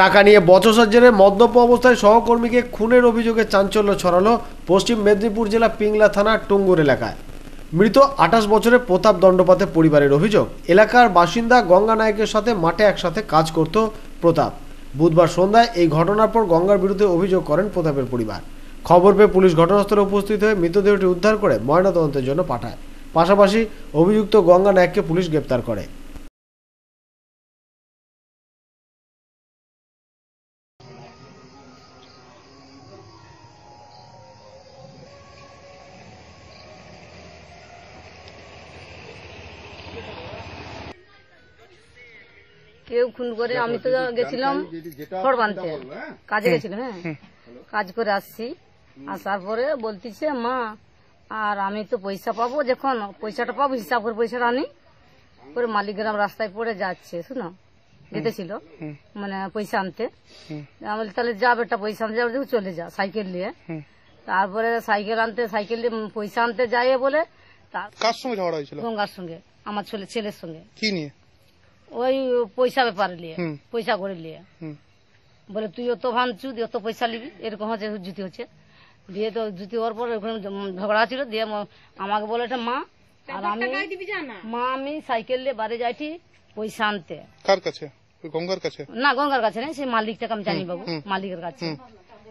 টাকা নিয়ে বচসার জেরে মদ্যপ অবস্থায় সহকর্মীকে খুনের অভিযোগে চাঞ্চল্য ছড়ালো পশ্চিম মেদিনীপুর জেলা পিংলা থানার টুঙ্গুর এলাকায়। মৃত আঠাশ বছরের প্রতাপ দণ্ডপাতে পরিবারের অভিযোগ, এলাকার বাসিন্দা গঙ্গা নায়কের সাথে মাঠে একসাথে কাজ করত প্রতাপ। বুধবার সন্ধ্যায় এই ঘটনার পর গঙ্গার বিরুদ্ধে অভিযোগ করেন প্রতাপের পরিবার। খবর পেয়ে পুলিশ ঘটনাস্থলে উপস্থিত হয়ে মৃতদেহটি উদ্ধার করে ময়নাতদন্তের জন্য পাঠায়। পাশাপাশি অভিযুক্ত গঙ্গা নায়ককে পুলিশ গ্রেপ্তার করে। কেউ খুন করে আমি তো গেছিলাম খড় বানতে। কাজে গেছিলাম হ্যাঁ। কাজ করে আসছি। আসার পরে বলতেছে মা আর আমি তো পয়সা পাবো যখন পয়সাটা পাবো হিসাব করে পয়সাটা আনি। করে মালিকগ্রাম রাস্তায় পড়ে যাচ্ছে শুনো? যেতেছিল মানে পয়সা আনতে। আমি বলি, তাহলে যা বেটা পয়সা আনতে যাবে চলে যা সাইকেল নিয়ে। তারপরে সাইকেল আনতে সাইকেল নিয়ে পয়সা আনতে যাই বলে তার কার সঙ্গে ঝগড়া হয়েছিল? গঙ্গার সঙ্গে আমার ছেলে ছেলের সঙ্গে। কি নিয়ে? ওই পয়সা ব্যাপারে নিয়ে হুম। পয়সা করে লিয়ে বলে তুই অত ভাঙচু অত পয়সা নিবি। এরকম হচ্ছে জুতি হচ্ছে। দিয়ে তো জুতি হওয়ার পর ওখানে ঝগড়া ছিল দিয়ে আমাকে বলে এটা মা আর আমি মা আমি সাইকেল নিয়ে বাড়ি যাইছি পয়সা আনতে। কার কাছে? গঙ্গার কাছে? না গঙ্গার কাছে নেই সে মালিকটাকে আমি জানি বাবু মালিকের কাছে।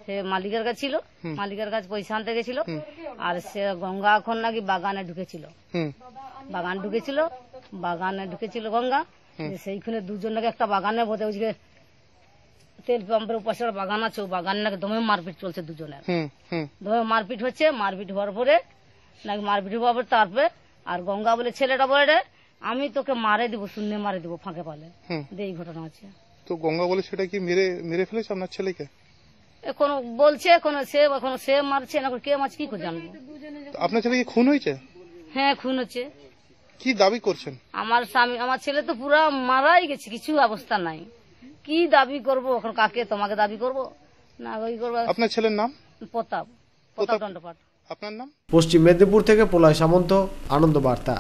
সে মালিকের কাছে ছিল মালিকের কাছে পয়সা আনতে গেছিল আর সে গঙ্গা এখন নাকি বাগানে ঢুকেছিল। বাগান ঢুকেছিল বাগানে ঢুকেছিল গঙ্গা সেইখানে দুজন নাকি একটা বাগানে বোধ হয় ওইদিকে তেল পাম্পের পাশে বাগান আছে ও বাগান নাকি দমে মারপিট চলছে দুজনের। হুম হুম দমে মারপিট হচ্ছে মারপিট হওয়ার পরে নাকি মারপিট হওয়ার পরে তারপরে আর গঙ্গা বলে ছেলেটা বলে আমি তোকে মারে দিব শূন্য মারে দিব ফাঁকে পালে। এই ঘটনা হচ্ছে। তো গঙ্গা বলে সেটা কি মেরে মেরে ফেলেছে আপনার ছেলেকে? এখন বলছে এখন সে এখন সে মারছে না কে মারছে কি করে জানব? আপনার ছেলে কি খুন হয়েছে? হ্যাঁ খুন হচ্ছে। কি দাবি করছেন? আমার স্বামী আমার ছেলে তো পুরো মারাই গেছে কিছু অবস্থা নাই। কি দাবি করব? এখন কাকে তোমাকে দাবি করব? না ওই করব। আপনার ছেলের নাম? প্রতাপ প্রতাপ প্রতাপ। দণ্ডপাঠ আপনার নাম? পশ্চিম মেদিনীপুর থেকে পোলাই সামন্ত আনন্দ বার্তা